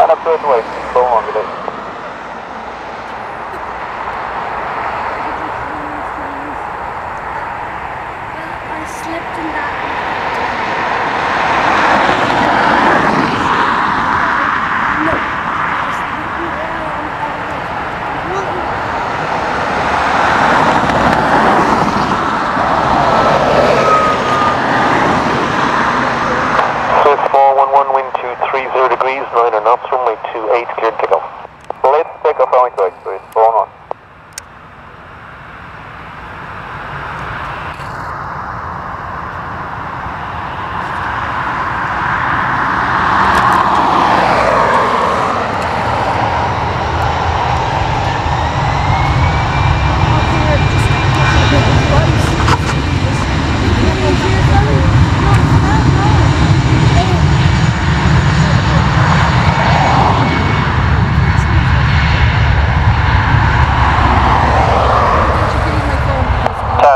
And a third way, 1, wind 230 degrees, 9 knots, runway 28, cleared takeoff. Let's take off runway 28, please.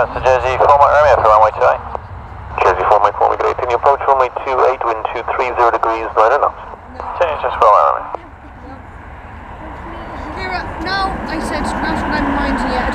Go on. Tower to Jersey 4 Mike Romeo for runway 28. Jersey 4 Mike 4 Mike 8, can you approach runway 28, wind 230 degrees, 9 or knots? Change just 4 Mike Romeo. Kira, no, I said not what I'm minding